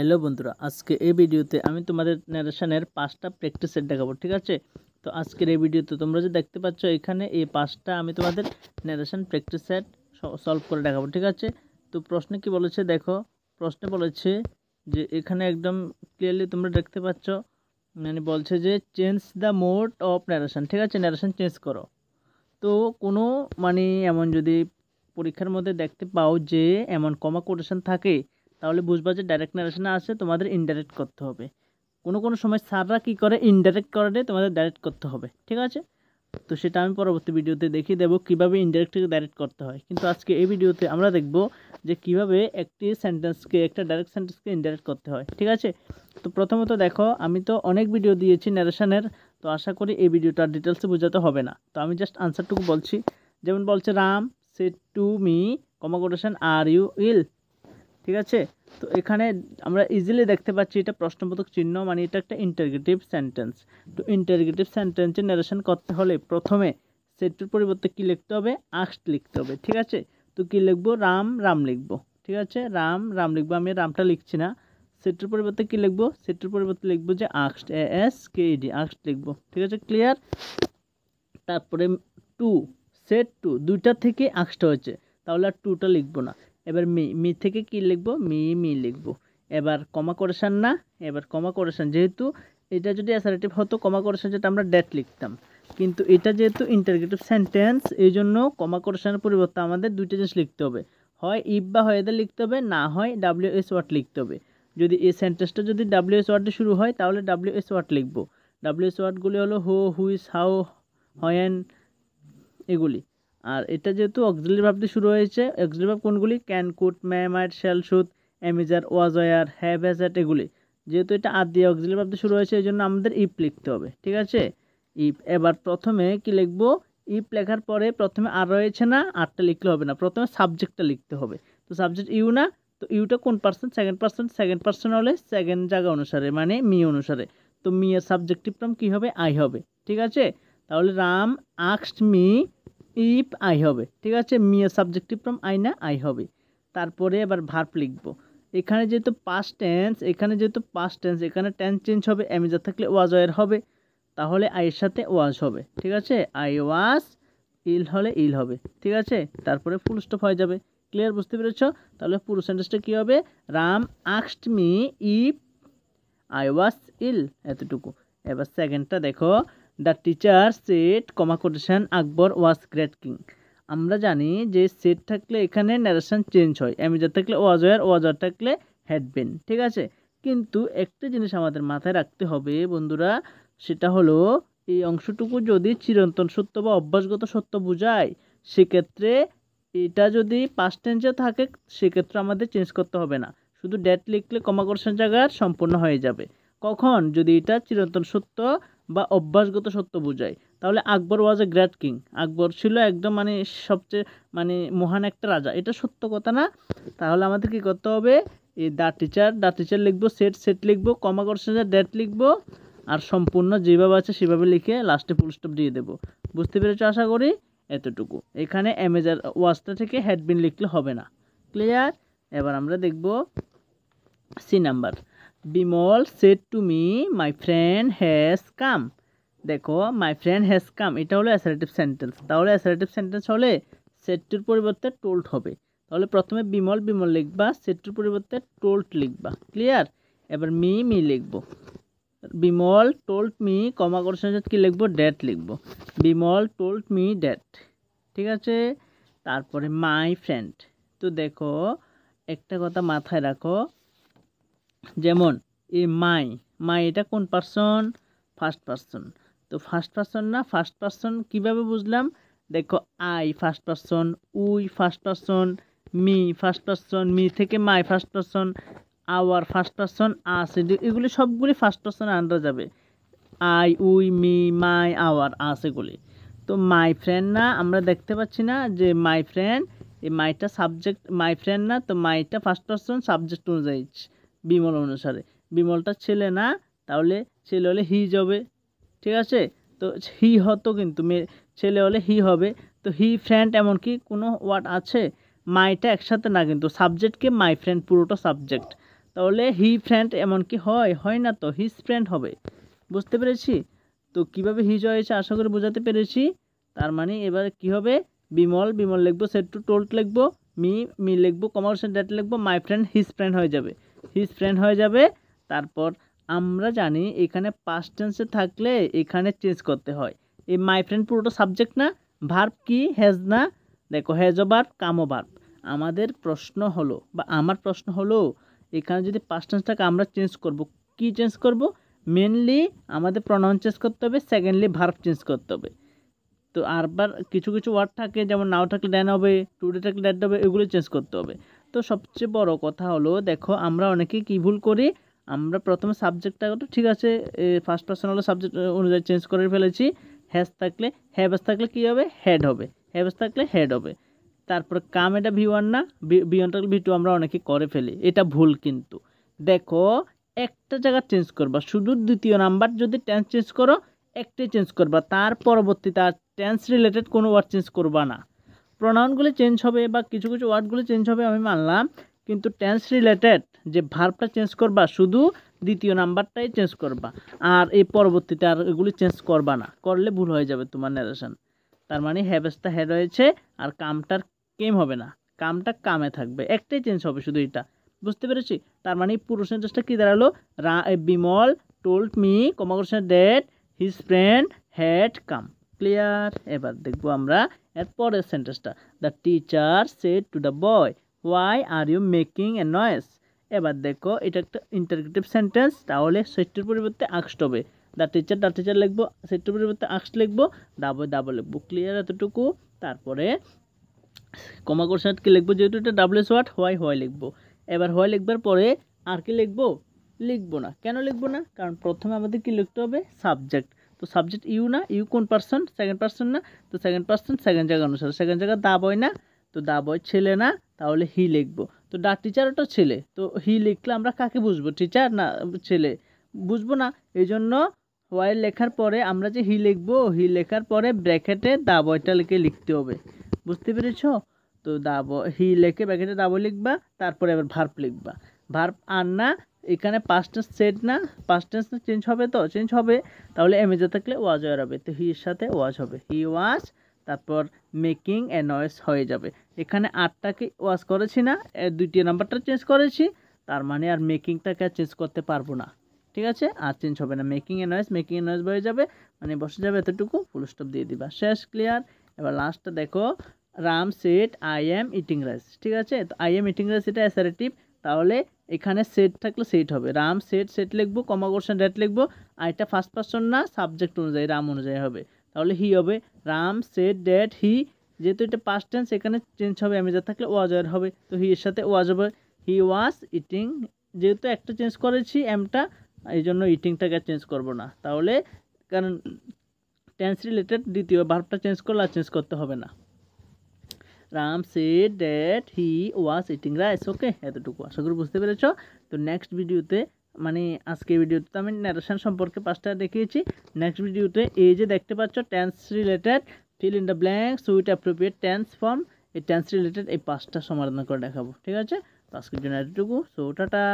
Hello বন্ধুরা, আজকে এই ভিডিওতে আমি তোমাদের ন্যারেশনের পাঁচটা প্র্যাকটিস সেট দেখাবো, ঠিক আছে? তো আজকের এই ভিডিওতে তোমরা যে দেখতে পাচ্ছ, এখানে এই পাঁচটা আমি তোমাদের ন্যারেশন প্র্যাকটিস সেট সলভ করে দেখাবো, ঠিক আছে? তো প্রশ্নে কি বলেছে দেখো, প্রশ্নে বলেছে যে এখানে একদম ক্লিয়ারলি তোমরা দেখতে পাচ্ছ মানে বলছে যে change the mode of narration ঠিক আছে? ন্যারেশন চেঞ্জ করো। তো কোনো মানে এমন যদি পরীক্ষার মধ্যে দেখতে পাও যে এমন কমা কোটেশন থাকে তাহলে বুঝবা যে ডাইরেক্ট নারেশনে আসে তোমাদের ইনডাইরেক্ট করতে হবে। কোনো কোনো সময় স্যাররা কী করে? ইনডাইরেক্ট করে তোমাদের ডাইরেক্ট করতে হবে, ঠিক আছে? তো সেটা আমি পরবর্তী ভিডিওতে দেখিয়ে দেবো কীভাবে ইনডাইরেক্ট থেকে ডাইরেক্ট করতে হয়। কিন্তু আজকে এই ভিডিওতে আমরা দেখব যে কীভাবে একটি সেন্টেন্সকে একটা ডাইরেক্ট সেন্টেন্সকে ইনডাইরেক্ট করতে হয়, ঠিক আছে? তো প্রথমত দেখো, আমি তো অনেক ভিডিও দিয়েছি ন্যারেশনের তো আশা করি এই ভিডিওটা ডিটেলসে বোঝাতে হবে না। তো আমি জাস্ট আনসারটুকু বলছি। যেমন বলছে, Ram said to me, comma quotation, are you well ঠিক আছে? তো এখানে আমরা ইজিলি দেখতে পাচ্ছি এটা প্রশ্নবোধক চিহ্ন মানে এটা একটা ইন্টারগেটিভ সেন্টেন্স তো ইন্টারগেটিভ সেন্টেন্সে নারেশন করতে হলে প্রথমে সেটটির পরিবর্তে কি লিখতে হবে? আক্সড লিখতে হবে, ঠিক আছে? তো কি লিখব? রাম রাম লিখব, ঠিক আছে? রাম রাম লিখব, আমি রামটা লিখছি না। সেটের পরিবর্তে কি লিখব? সেটের পরিবর্তে লিখব যে আক্সড এ, এস, কে ইডি আক্সড লিখব, ঠিক আছে? ক্লিয়ার তারপরে টু সেট টু দুইটা থেকে আক্সড হয়েছে, তাহলে আর টুটা লিখব না। এবার মি মি থেকে কি লিখব? মি মি লিখব। এবার কমা করেশান না, এবার কমা করেশান যেহেতু এটা যদি অ্যাসারেটিভ হতো কমা করেশান যেটা আমরা ডেট লিখতাম। কিন্তু এটা যেহেতু ইন্টারগেটিভ সেন্টেন্স এই জন্য কমা করেশানের পরিবর্তে আমাদের দুইটা জিনিস লিখতে হবে। হয় ইফ বা হয়েদের লিখতে হবে, না হয় ডাব্লিউ এস ওয়ার্ড লিখতে হবে। যদি এই সেন্টেন্সটা যদি ডাব্লিউ এস ওয়ার্ডে শুরু হয়, তাহলে ডাব্লিউ এস ওয়ার্ড লিখব। ডাব্লিউ এস ওয়ার্ডগুলি হলো হো হুইস হাউ হয়েন এগুলি। আর এটা যেহেতু অক্সিলারি ভাব দিয়ে শুরু হয়েছে অক্সিলারি ভাব কোনগুলি? Can could may might shall should am is are was were have এগুলি। যেহেতু এটা আদ দিয়ে অক্সিলারি ভাব দিয়ে শুরু হয়েছে, এই জন্য আমাদের ইপ লিখতে হবে, ঠিক আছে? ইপ এবার প্রথমে কি লিখব? ইপ লেখার পরে প্রথমে আর রয়েছে না, আরটা লিখলে হবে না। প্রথমে সাবজেক্টটা লিখতে হবে। তো সাবজেক্ট ইউ না, তো ইউটা কোন person second person second person হলে সেকেন্ড জায়গা অনুসারে মানে মি অনুসারে। তো মি এর সাবজেক্টিভ ফর্ম কী হবে? আই হবে, ঠিক আছে? তাহলে রাম আক্সড মি ইফ আই হবে, ঠিক আছে? মি এর সাবজেক্টিভ ফর্ম আই না আই হবে। তারপরে এবার ভার্ব লিখব। এখানে যেহেতু পাস্ট টেন্স এখানে যেহেতু পাস্ট টেন্স এখানে টেন্স চেঞ্জ হবে অ্যামিজার থাকলে ওয়াজ ওয়ের হবে। তাহলে আইয়ের সাথে ওয়াজ হবে, ঠিক আছে? আই ওয়াজ ইল হলে ইল হবে, ঠিক আছে? তারপরে ফুল স্টপ হয়ে যাবে। ক্লিয়ার বুঝতে পেরেছ? তাহলে পুরো সেন্টেন্সটা কী হবে? Ram আক্সড me if I was ill এতটুকু। এবার সেকেন্ডটা দেখো। The teacher said comma quotation Akbar was great king আমরা জানি যে সেট থাকলে এখানে ন্যারেশন চেঞ্জ হয় অ্যামিজার থাকলে ওয়াজয়ার ওয়াজার থাকলে হ্যাডবেন ঠিক আছে? কিন্তু একটা জিনিস আমাদের মাথায় রাখতে হবে বন্ধুরা, সেটা হলো এই অংশটুকু যদি চিরন্তন সত্য বা অভ্যাসগত সত্য বোঝায়, সেক্ষেত্রে এটা যদি পাস্ট টেন্সে থাকে, সেক্ষেত্রে আমাদের চেঞ্জ করতে হবে না। শুধু ডেট লিখলে কমা কোটেশন জায়গার সম্পূর্ণ হয়ে যাবে। কখন? যদি এটা চিরন্তন সত্য বা অভ্যাসগত সত্য বোঝায়। তাহলে আকবর ওয়াজ এ গ্রেট কিং আকবর ছিল একদম মানে সবচেয়ে মানে মহান একটা রাজা। এটা সত্য কথা না? তাহলে আমাদের কী করতে হবে? এই দা টিচার দা টিচার লিখব সেট সেট লিখব কমা করছে ডেট লিখব, আর সম্পূর্ণ যেভাবে আছে সেভাবে লিখে লাস্টে ফুল স্টপ দিয়ে দেবো। বুঝতে পেরেছ আশা করি? এতটুকু। এখানে অ্যামেজার ওয়াজটা থেকে হেডবিন লিখলে হবে না। ক্লিয়ার এবার আমরা দেখব C number Bimal said to me my friend has come দেখো মাই ফ্রেন্ড হ্যাজ কাম এটা হলো অ্যাসারেটিভ সেন্টেন্স তাহলে অ্যাসারেটিভ সেন্টেন্স হলে সেটটির পরিবর্তে টোল্ড হবে। তাহলে প্রথমে বিমল বিমল লিখবা সেটটির পরিবর্তে টোল্ড লিখবা। ক্লিয়ার এবার মি মি লিখব। বিমল টোল্ড মি কমা করছেন কি লিখব? ডেট লিখব। বিমল টোল্ড মি ডেট ঠিক আছে? তারপরে মাই ফ্রেন্ড তো দেখো, একটা কথা মাথায় রাখো। যেমন এ মাই মাই এটা কোন পার্সন ফার্স্ট পার্সন তো ফার্স্ট পার্সন না ফার্স্ট পার্সন কীভাবে বুঝলাম? দেখো I first person we first person me first person me থেকে my first person our first person us এগুলি সবগুলি ফার্স্ট পার্সনে আন্ডার যাবে। I, we, me, my, our, us এগুলি। তো মাই ফ্রেন্ড না, আমরা দেখতে পাচ্ছি না যে মাই ফ্রেন্ড এই মাইটা সাবজেক্ট মাই ফ্রেন্ড না, তো মাইটা ফার্স্ট পার্সন সাবজেক্ট অনুযায়ী। বিমল অনুসারে। বিমলটা ছেলে না, তাহলে ছেলে হলে হি যাবে ঠিক আছে? তো হি হতো কিন্তু, মেয়ে ছেলে হলে হি হবে। তো হি ফ্রেন্ড এমন কি কোনো ওয়ার্ড আছে? মাইটা একসাথে না কিন্তু সাবজেক্টকে মাই ফ্রেন্ড পুরোটা সাবজেক্ট তাহলে হি ফ্রেন্ড এমন কি হয় হয় না তো হিজ ফ্রেন্ড হবে। বুঝতে পেরেছি? তো কীভাবে হিজ হয়েছে আশা করি বোঝাতে পেরেছি? তার মানে এবার কি হবে? বিমল বিমল লিখব সেট টু টোল্ট লিখব মি মি লিখব কমার্শিয়াল ডেট লিখব মাই ফ্রেন্ড হিজ ফ্রেন্ড হয়ে যাবে। হিজ ফ্রেন্ড হয়ে যাবে। তারপর আমরা জানি এখানে পাস্ট টেন্সে থাকলে এখানে চেঞ্জ করতে হয়। এই মাই ফ্রেন্ড পুরোটা সাবজেক্ট না ভার্ব কি হ্যাজ না, দেখো হ্যাজ ও ভার্ব কামো ভার্ব আমাদের প্রশ্ন হলো, বা আমার প্রশ্ন হলো, এখানে যদি পাস্ট টেন্সটাকে আমরা চেঞ্জ করব, কি চেঞ্জ করব? মেনলি আমাদের প্রনাউন চেঞ্জ করতে হবে সেকেন্ডলি ভার্ব চেঞ্জ করতে হবে। তো আরবার কিছু কিছু ওয়ার্ড থাকে, যেমন নাও থাকলে ড্যান হবে টুডে থাকলে ড্যাড হবে, এগুলো চেঞ্জ করতে হবে। তো সবচেয়ে বড় কথা হলো, দেখো আমরা অনেকে কী ভুল করি? আমরা প্রথমে সাবজেক্টটা তো ঠিক আছে ফার্স্ট পার্সন হলো সাবজেক্ট অনুযায়ী চেঞ্জ করে ফেলেছি। হ্যাজ থাকলে হ্যাভেস থাকলে কী হবে? হেড হবে। হ্যাভেস থাকলে হেড হবে। তারপর কাম এটা ভি ওয়ান না ভি ওয়ান থাকলে ভি টু আমরা অনেকে করে ফেলি। এটা ভুল কিন্তু। দেখো, একটা জায়গা চেঞ্জ করবা, শুধু দ্বিতীয় নাম্বার যদি টেন্স চেঞ্জ করো, একটাই চেঞ্জ করবা। তার পরবর্তীতে আর টেন্স রিলেটেড কোনো ওয়ার্ড চেঞ্জ করবা না। প্রোনাউনগুলো চেঞ্জ হবে বা কিছু কিছু ওয়ার্ডগুলি চেঞ্জ হবে আমি মানলাম, কিন্তু টেন্স রিলেটেড যে ভার্বটা চেঞ্জ করবা শুধু দ্বিতীয় নাম্বারটাই চেঞ্জ করবা, আর এই পরবর্তীতে আর এগুলি চেঞ্জ করবা না, করলে ভুল হয়ে যাবে তোমার ন্যারেশন তার মানে হ্যাভেসটা হেড হয়েছে আর কামটার কেম হবে না, কামটা কামে থাকবে, একটাই চেঞ্জ হবে শুধু এটা বুঝতে পেরেছি? তার মানে পুরো সেন্টেন্সটা কী দাঁড়াল? রা Bimal told me কমাকর্ষণ that his friend had come clear এবার দেখব আমরা এর পরের সেন্টেন্সটা the teacher said to the boy why are you making a noise এবার দেখো, এটা একটা ইন্টারগ্রেটিভ সেন্টেন্স তাহলে সেটটির পরিবর্তে আক্সড হবে। দ্য টিচার দ্য টিচার লিখব, সেটটির পরিবর্তে আক্সড লিখব ডাবল ডাবল লিখব। ক্লিয়ার এতটুকু। তারপরে কমা কোর্সেট কি লিখব, যেহেতু এটা ডাবলএস ওয়ার্ড হোয়াই হোয়াই লিখব। এবার হোয়াই লিখবার পরে আর কি লিখব? লিখব না। কেন লিখব না? কারণ প্রথমে আমাদের কি লিখতে হবে? সাবজেক্ট তো সাবজেক্ট ইউ না, ইউ কোন পার্সন সেকেন্ড পার্সন না, তো সেকেন্ড পার্সন সেকেন্ড জায়গা অনুসারে। সেকেন্ড জায়গা দা বয় না, তো দা বয় ছেলে না, তাহলে হি লিখব। তো ডা টিচার ওটা ছেলে, তো হি লিখলে আমরা কাকে বুঝব টিচার না ছেলে? বুঝব না এই জন্য হোয়াইল লেখার পরে আমরা যে হি লিখব হি লেখার পরে ব্র্যাকেটে দা বয়টা লিখে লিখতে হবে। বুঝতে পেরেছ? তো দা হি লেখে ব্র্যাকেটে দা বয় লিখবা, তারপরে আবার ভার্ব লিখবা। ভার্ব আর না এখানে পাঁচটা সেট না পাঁচ টেন্স চেঞ্জ হবে তো? চেঞ্জ হবে। তাহলে এমেজে থাকলে ওয়াজ হয়ে যাবে। তো হির সাথে ওয়াজ হবে। হি ওয়াজ তারপর মেকিং এ নয়েস হয়ে যাবে। এখানে আটটাকে ওয়াজ করেছি না দুইটি নাম্বারটা চেঞ্জ করেছি। তার মানে আর মেকিংটাকে আর চেঞ্জ করতে পারব না। ঠিক আছে? আর চেঞ্জ হবে না। Making a noise making a noise হয়ে যাবে। মানে বসে যাবে এতটুকু। ফুল স্টপ দিয়ে দিবা। শেষ ক্লিয়ার এবার লাস্টটা দেখো। Ram said I am eating rice ঠিক আছে? তো আই এম ইটিং রাইস এটা অ্যাসারেটিভ তাহলে এখানে সেট থাকলে সেট হবে। রাম সেট সেট লিখব কমা কোর্শন ডেট লিখব, আর এটা ফার্স্ট পার্সন না সাবজেক্ট অনুযায়ী রাম অনুযায়ী হবে। তাহলে হি হবে। রাম সেট ডেট হি যেহেতু এটা পাস্ট টেন্স এখানে চেঞ্জ হবে আমি যা থাকলে ওয়াজ হবে। তো হি এর সাথে ওয়াজ হবে। হি ওয়াজ ইটিং যেহেতু একটা চেঞ্জ করেছি এমটা এই জন্য ইটিংটাকে চেঞ্জ করব না। তাহলে কারণ টেন্স রিলেটেড দ্বিতীয় ভার্বটা চেঞ্জ করলে আর চেঞ্জ করতে হবে না। Ram said that he was eating rice okay এতটুকু আশা করি বুঝতে পেরেছ। তো নেক্সট ভিডিওতে মানে আজকে ভিডিওতে তো আমি ন্যারেশন সম্পর্কে পাঁচটা দেখিয়েছি। নেক্সট ভিডিওতে এই যে দেখতে পাচ্ছ tense related fill in the blanks with appropriate tense form এই টেন্স রিলেটেড এই পাঁচটা সমাধান করে দেখাবো। ঠিক আছে? তো আজকের জন্য এতটুকু। So tata.